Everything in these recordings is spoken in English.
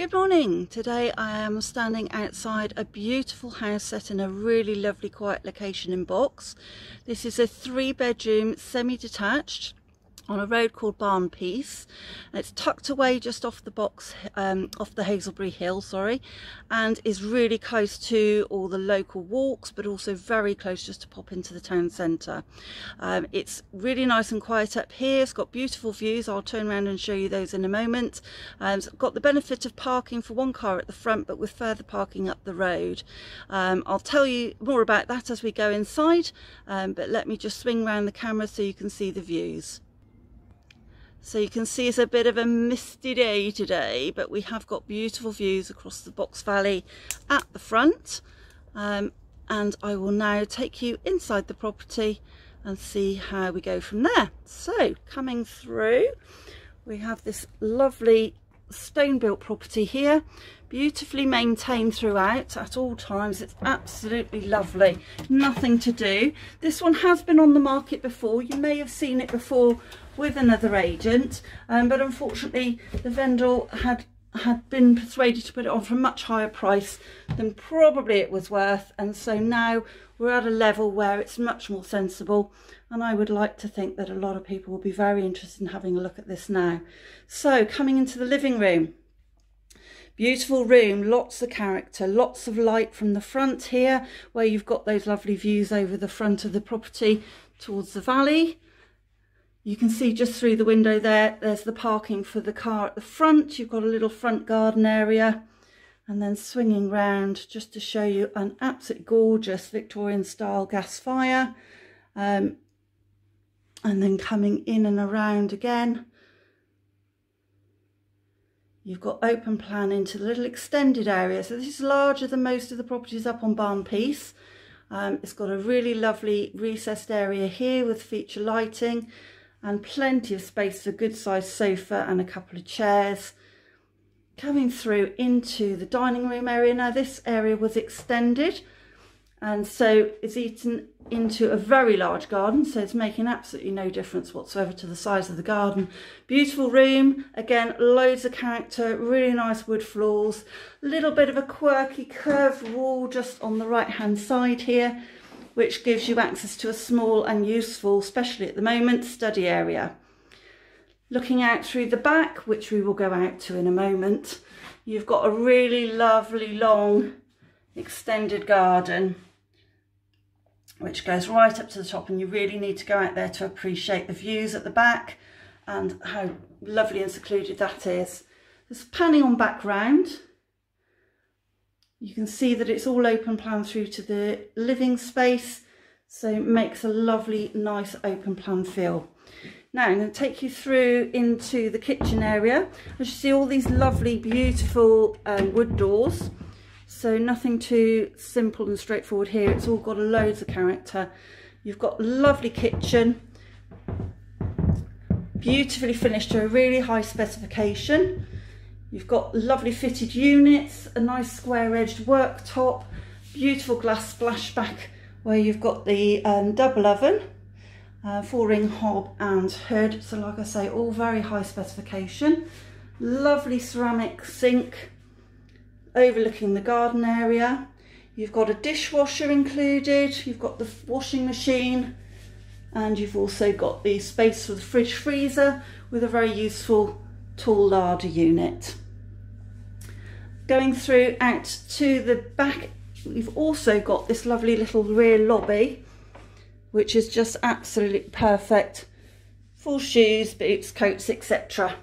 Good morning. Today I am standing outside a beautiful house set in a really lovely quiet location in Box. This is a three bedroom semi-detached on a road called Barn Piece. It's tucked away just off the box, um, off the Hazelbury Hill, sorry, and is really close to all the local walks, but also very close just to pop into the town centre. Um, it's really nice and quiet up here. It's got beautiful views. I'll turn around and show you those in a moment. Um, it's got the benefit of parking for one car at the front, but with further parking up the road. Um, I'll tell you more about that as we go inside, um, but let me just swing around the camera so you can see the views. So you can see it's a bit of a misty day today, but we have got beautiful views across the Box Valley at the front. Um, and I will now take you inside the property and see how we go from there. So coming through, we have this lovely stone built property here beautifully maintained throughout at all times. It's absolutely lovely. Nothing to do. This one has been on the market before. You may have seen it before with another agent um, but unfortunately the vendor had had been persuaded to put it on for a much higher price than probably it was worth. And so now we're at a level where it's much more sensible. And I would like to think that a lot of people will be very interested in having a look at this now. So coming into the living room, Beautiful room, lots of character, lots of light from the front here, where you've got those lovely views over the front of the property towards the valley. You can see just through the window there, there's the parking for the car at the front. You've got a little front garden area and then swinging round just to show you an absolutely gorgeous Victorian style gas fire. Um, and then coming in and around again You've got open plan into the little extended area. So this is larger than most of the properties up on Barn Piece. Um, it's got a really lovely recessed area here with feature lighting and plenty of space for a good sized sofa and a couple of chairs. Coming through into the dining room area. Now this area was extended and so it's eaten into a very large garden so it's making absolutely no difference whatsoever to the size of the garden. Beautiful room again loads of character really nice wood floors little bit of a quirky curved wall just on the right hand side here which gives you access to a small and useful especially at the moment study area. Looking out through the back which we will go out to in a moment you've got a really lovely long extended garden which goes right up to the top and you really need to go out there to appreciate the views at the back and how lovely and secluded that is. Just panning on background, you can see that it's all open plan through to the living space, so it makes a lovely, nice open plan feel. Now I'm going to take you through into the kitchen area. As you see all these lovely, beautiful um, wood doors. So nothing too simple and straightforward here. It's all got loads of character. You've got lovely kitchen, beautifully finished to a really high specification. You've got lovely fitted units, a nice square edged worktop, beautiful glass splashback where you've got the um, double oven, uh, four ring hob and hood. So like I say, all very high specification. Lovely ceramic sink, overlooking the garden area. You've got a dishwasher included, you've got the washing machine, and you've also got the space for the fridge freezer with a very useful tall larder unit. Going through out to the back, we've also got this lovely little rear lobby, which is just absolutely perfect for shoes, boots, coats, etc.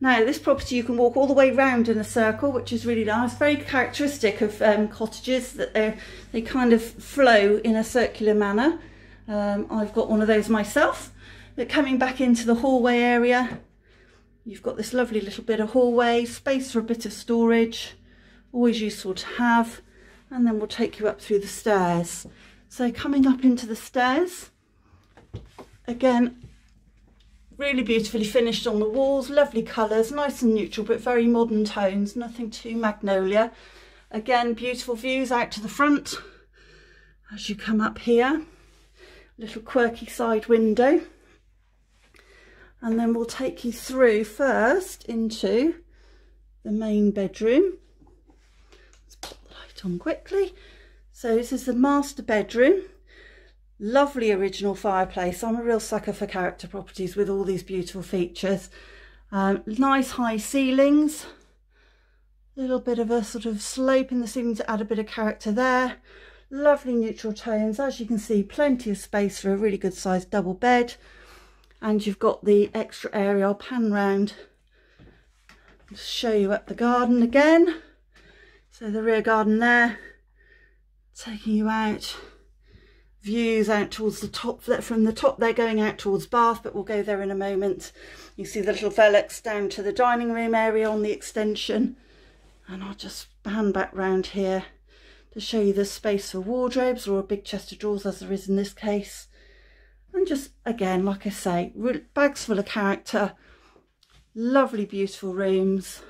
Now this property you can walk all the way round in a circle which is really nice, very characteristic of um, cottages that they they kind of flow in a circular manner. Um, I've got one of those myself. But coming back into the hallway area, you've got this lovely little bit of hallway, space for a bit of storage, always useful to have. And then we'll take you up through the stairs. So coming up into the stairs, again, really beautifully finished on the walls, lovely colours, nice and neutral but very modern tones, nothing too magnolia. Again, beautiful views out to the front as you come up here. Little quirky side window. And then we'll take you through first into the main bedroom. Let's put the light on quickly. So this is the master bedroom. Lovely original fireplace. I'm a real sucker for character properties with all these beautiful features. Um, nice high ceilings. A little bit of a sort of slope in the ceiling to add a bit of character there. Lovely neutral tones. As you can see, plenty of space for a really good sized double bed. And you've got the extra area. I'll pan round show you up the garden again. So the rear garden there, taking you out, views out towards the top, from the top they're going out towards Bath, but we'll go there in a moment. You see the little Velux down to the dining room area on the extension. And I'll just pan back round here to show you the space for wardrobes or a big chest of drawers as there is in this case. And just, again, like I say, bags full of character, lovely beautiful rooms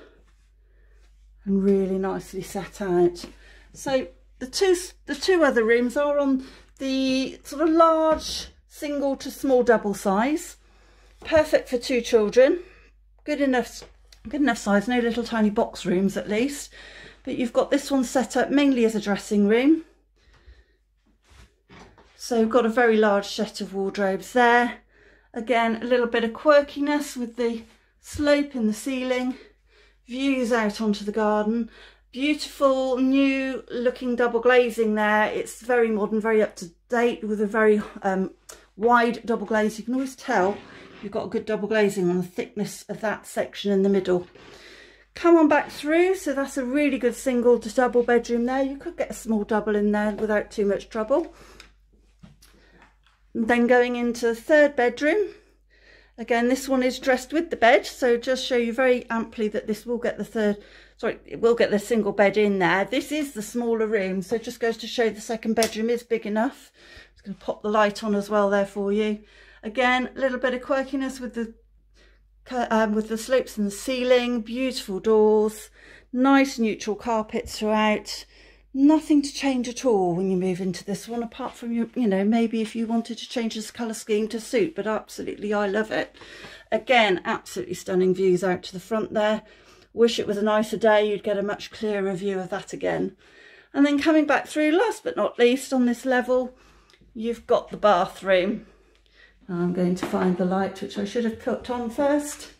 and really nicely set out so the two the two other rooms are on the sort of large single to small double size. Perfect for two children. Good enough good enough size no little tiny box rooms at least. But you've got this one set up mainly as a dressing room. So we've got a very large set of wardrobes there. Again a little bit of quirkiness with the slope in the ceiling, views out onto the garden, beautiful new looking double glazing there. It's very modern, very up to date with a very um, wide double glaze. You can always tell you've got a good double glazing on the thickness of that section in the middle. Come on back through, so that's a really good single to double bedroom there. You could get a small double in there without too much trouble. And then going into the third bedroom, Again, this one is dressed with the bed, so just show you very amply that this will get the third, sorry, it will get the single bed in there. This is the smaller room, so just goes to show the second bedroom is big enough. I'm just going to pop the light on as well there for you. Again, a little bit of quirkiness with the um, with the slopes in the ceiling, beautiful doors, nice neutral carpets throughout nothing to change at all when you move into this one apart from you you know maybe if you wanted to change this color scheme to suit but absolutely i love it again absolutely stunning views out to the front there wish it was a nicer day you'd get a much clearer view of that again and then coming back through last but not least on this level you've got the bathroom i'm going to find the light which i should have put on first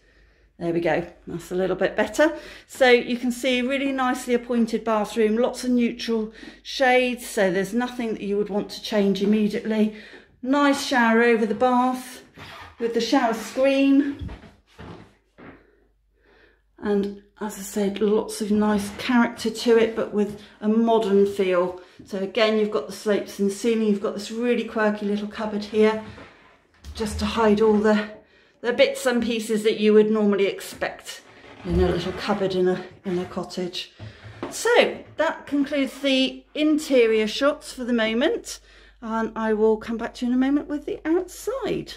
there we go, that's a little bit better. So you can see really nicely appointed bathroom, lots of neutral shades, so there's nothing that you would want to change immediately. Nice shower over the bath with the shower screen. And as I said, lots of nice character to it, but with a modern feel. So again, you've got the slopes in the ceiling, you've got this really quirky little cupboard here, just to hide all the the bits and pieces that you would normally expect in a little cupboard in a, in a cottage. So that concludes the interior shots for the moment and I will come back to you in a moment with the outside.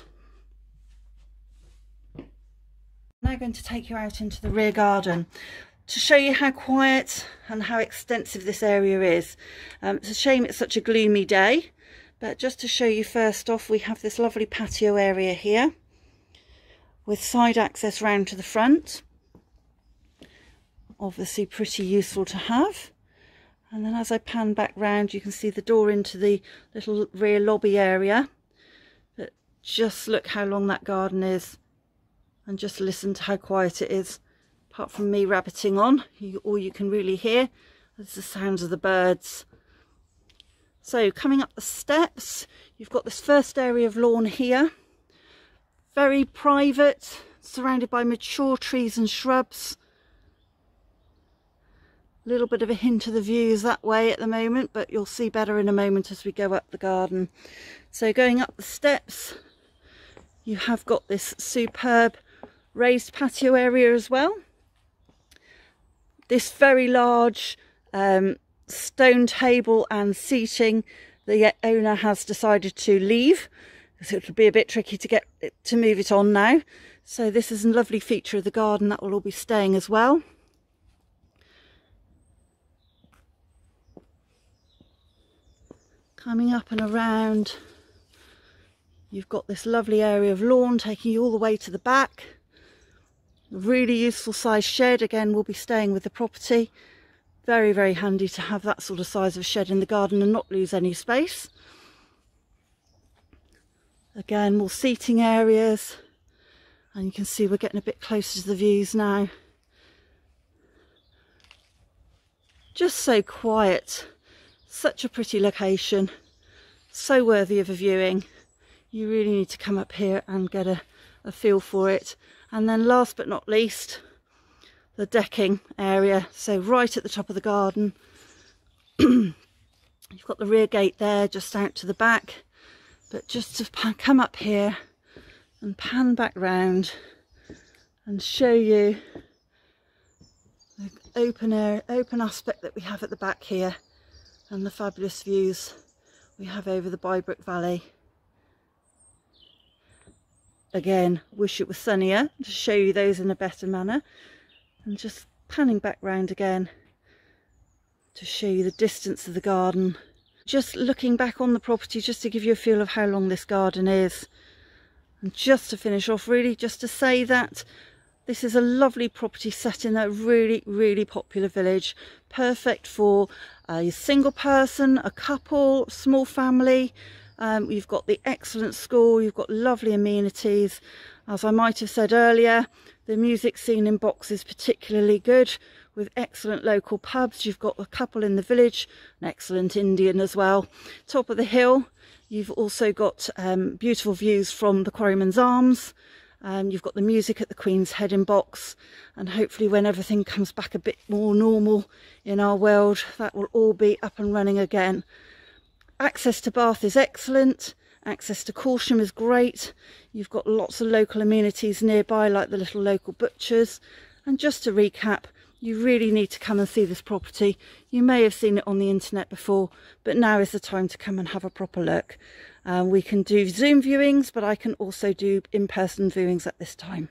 Now going to take you out into the rear garden to show you how quiet and how extensive this area is. Um, it's a shame it's such a gloomy day but just to show you first off we have this lovely patio area here with side access round to the front. Obviously pretty useful to have. And then as I pan back round, you can see the door into the little rear lobby area. But just look how long that garden is. And just listen to how quiet it is. Apart from me rabbiting on, you, all you can really hear is the sounds of the birds. So coming up the steps, you've got this first area of lawn here very private, surrounded by mature trees and shrubs. A little bit of a hint of the views that way at the moment, but you'll see better in a moment as we go up the garden. So going up the steps, you have got this superb raised patio area as well. This very large um, stone table and seating the owner has decided to leave so it'll be a bit tricky to get to move it on now. So this is a lovely feature of the garden that will all be staying as well. Coming up and around, you've got this lovely area of lawn taking you all the way to the back. Really useful size shed. Again, we'll be staying with the property. Very, very handy to have that sort of size of shed in the garden and not lose any space. Again, more seating areas. And you can see we're getting a bit closer to the views now. Just so quiet. Such a pretty location. So worthy of a viewing. You really need to come up here and get a, a feel for it. And then last but not least, the decking area. So right at the top of the garden, you've got the rear gate there just out to the back. But just to come up here and pan back round and show you the open air, open aspect that we have at the back here and the fabulous views we have over the Bybrook Valley again wish it was sunnier to show you those in a better manner. And just panning back round again to show you the distance of the garden. Just looking back on the property just to give you a feel of how long this garden is. And just to finish off really just to say that this is a lovely property set in a really really popular village. Perfect for a single person a couple small family um, you've got the excellent school, you've got lovely amenities. As I might have said earlier, the music scene in Box is particularly good with excellent local pubs. You've got a couple in the village, an excellent Indian as well. Top of the hill, you've also got um, beautiful views from the Quarryman's Arms. Um, you've got the music at the Queen's Head in Box and hopefully when everything comes back a bit more normal in our world that will all be up and running again Access to Bath is excellent. Access to Corsham is great. You've got lots of local amenities nearby like the little local butchers. And just to recap, you really need to come and see this property. You may have seen it on the internet before, but now is the time to come and have a proper look. Um, we can do Zoom viewings, but I can also do in-person viewings at this time.